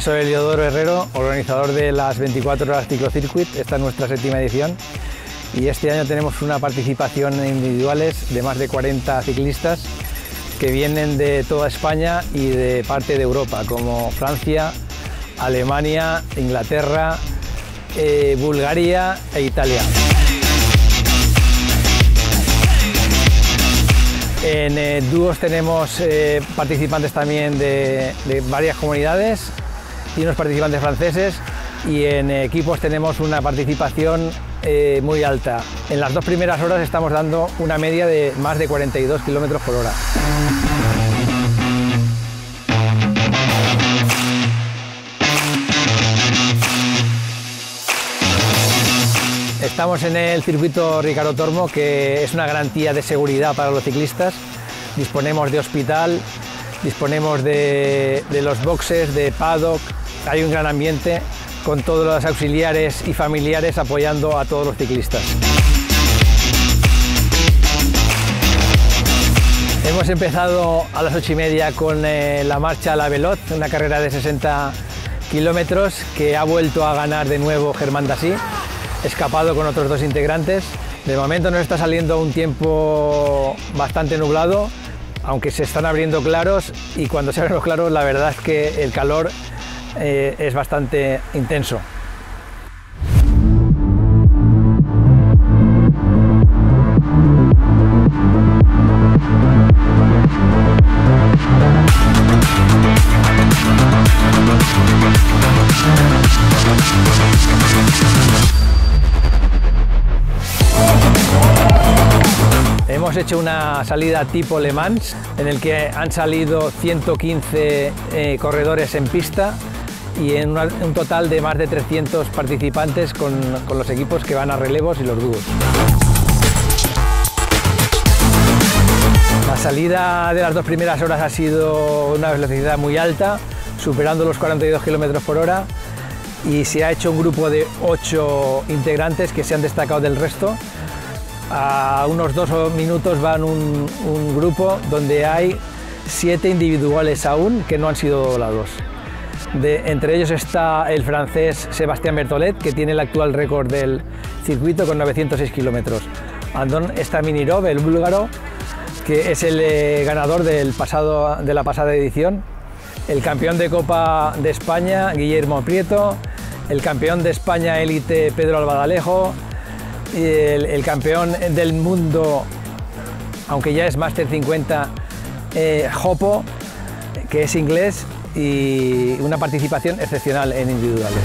Soy Eliodoro Herrero, organizador de las 24 horas Ciclocircuit. Esta es nuestra séptima edición y este año tenemos una participación individuales de más de 40 ciclistas que vienen de toda España y de parte de Europa, como Francia, Alemania, Inglaterra, eh, Bulgaria e Italia. En eh, dúos tenemos eh, participantes también de, varias comunidades y unos participantes franceses y en equipos tenemos una participación eh, muy alta. En las dos primeras horas estamos dando una media de más de 42 kilómetros por hora. Estamos en el circuito Ricardo Tormo, que es una garantía de seguridad para los ciclistas. Disponemos de hospital, disponemos de, de los boxes, de paddock, hay un gran ambiente con todos los auxiliares y familiares apoyando a todos los ciclistas. Hemos empezado a las ocho y media con eh, la marcha a la Veloz, una carrera de 60 kilómetros que ha vuelto a ganar de nuevo Germán Dasí, escapado con otros dos integrantes. De momento nos está saliendo un tiempo bastante nublado, aunque se están abriendo claros y cuando se abren los claros la verdad es que el calor eh, es bastante intenso. Hemos hecho una salida tipo Le Mans en el que han salido 115 eh, corredores en pista y en un total de más de 300 participantes con, con los equipos que van a relevos y los dúos. La salida de las dos primeras horas ha sido una velocidad muy alta, superando los 42 km por hora y se ha hecho un grupo de 8 integrantes que se han destacado del resto. A unos dos minutos van un, un grupo donde hay siete individuales aún que no han sido doblados. Entre ellos está el francés Sébastien Bertolet, que tiene el actual récord del circuito con 906 kilómetros. Andón Staminirov, el búlgaro, que es el eh, ganador del pasado, de la pasada edición. El campeón de Copa de España, Guillermo Prieto. El campeón de España élite, Pedro Albadalejo. Y el, el, campeón del mundo, aunque ya es Master 50, eh, Jopo, que es inglés y una participación excepcional en individuales.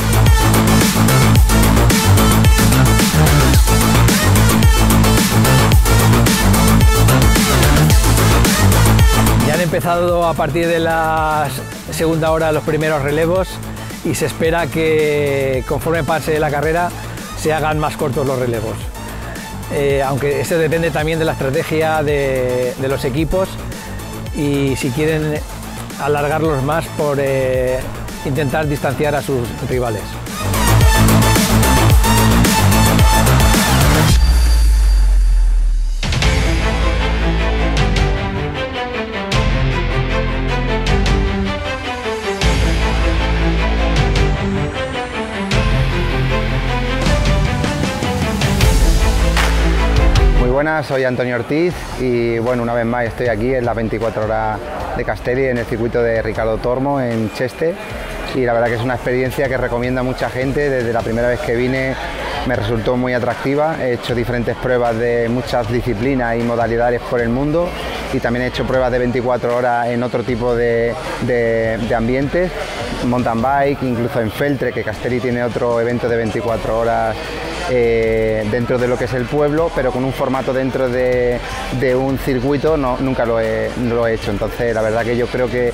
Ya han empezado a partir de la segunda hora los primeros relevos y se espera que conforme pase la carrera se hagan más cortos los relevos. Eh, aunque eso depende también de la estrategia de, de los equipos y si quieren alargarlos más por eh, intentar distanciar a sus rivales. Buenas, soy Antonio Ortiz y bueno, una vez más estoy aquí en las 24 horas de Castelli en el circuito de Ricardo Tormo en Cheste y la verdad que es una experiencia que recomienda a mucha gente. Desde la primera vez que vine me resultó muy atractiva. He hecho diferentes pruebas de muchas disciplinas y modalidades por el mundo y también he hecho pruebas de 24 horas en otro tipo de, de, de ambientes, mountain bike, incluso en Feltre, que Castelli tiene otro evento de 24 horas eh, dentro de lo que es el pueblo, pero con un formato dentro de, un circuito no, nunca lo he, hecho. Entonces, la verdad que yo creo que,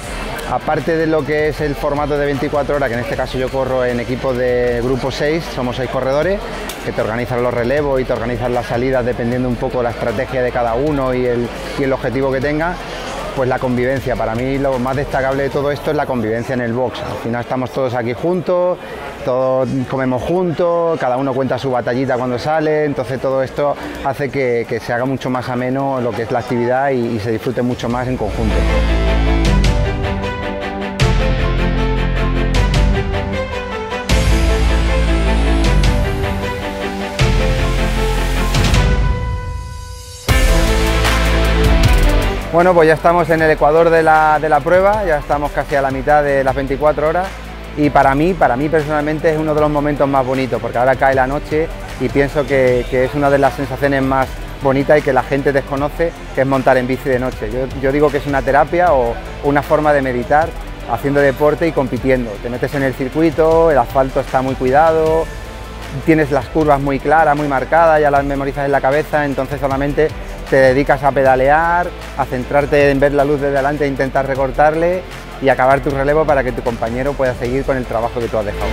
aparte de lo que es el formato de 24 horas, que en este caso yo corro en equipo de grupo 6, somos 6 corredores, que te organizan los relevos y te organizan las salidas dependiendo un poco la estrategia de cada uno y el objetivo que tenga pues la convivencia. Para mí lo más destacable de todo esto es la convivencia en el box. Al final estamos todos aquí juntos, todos comemos juntos, cada uno cuenta su batallita cuando sale, entonces todo esto hace que, se haga mucho más ameno lo que es la actividad y, y se disfrute mucho más en conjunto. Bueno, pues ya estamos en el ecuador de la, de la, prueba, ya estamos casi a la mitad de las 24 horas y para mí, para mí personalmente es uno de los momentos más bonitos porque ahora cae la noche y pienso que, es una de las sensaciones más bonitas y que la gente desconoce, que es montar en bici de noche. Yo, yo digo que es una terapia o una forma de meditar haciendo deporte y compitiendo. Te metes en el circuito, el asfalto está muy cuidado, tienes las curvas muy claras, muy marcadas, ya las memorizas en la cabeza, entonces solamente te dedicas a pedalear, a centrarte en ver la luz de delante e intentar recortarle y acabar tu relevo para que tu compañero pueda seguir con el trabajo que tú has dejado.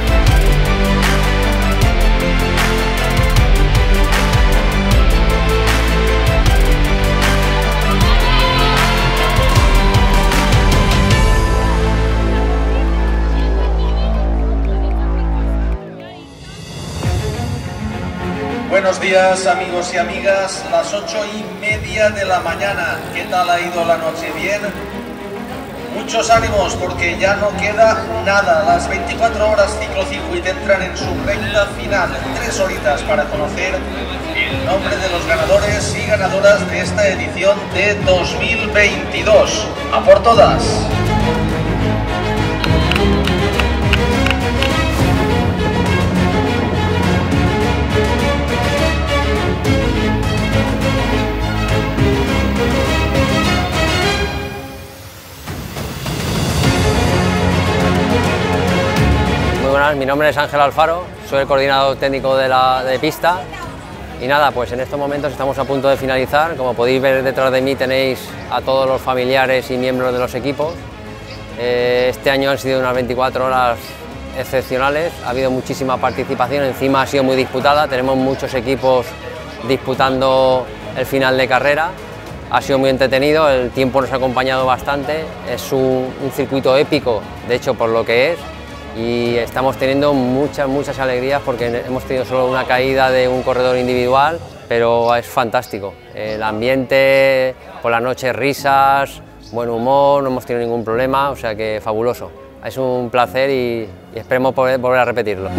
Buenos días amigos y amigas, las ocho y media de la mañana. ¿Qué tal ha ido la noche? ¿Bien? Muchos ánimos porque ya no queda nada. Las 24 horas ciclocircuit entran en su recta final. Tres horitas para conocer el nombre de los ganadores y ganadoras de esta edición de 2022. ¡A por todas! Mi nombre es Ángel Alfaro, soy el coordinador técnico de, la, pista. Y nada, pues en estos momentos estamos a punto de finalizar, como podéis ver detrás de mí tenéis a todos los familiares y miembros de los equipos. Eh, este año han sido unas 24 horas excepcionales, ha habido muchísima participación, encima ha sido muy disputada, tenemos muchos equipos disputando el final de carrera, ha sido muy entretenido, el tiempo nos ha acompañado bastante, es un circuito épico, de hecho por lo que es, y estamos teniendo muchas, muchas alegrías porque hemos tenido solo una caída de un corredor individual, pero es fantástico. El ambiente, por la noche risas, buen humor, no hemos tenido ningún problema, o sea que fabuloso. Es un placer y, esperemos volver a repetirlo.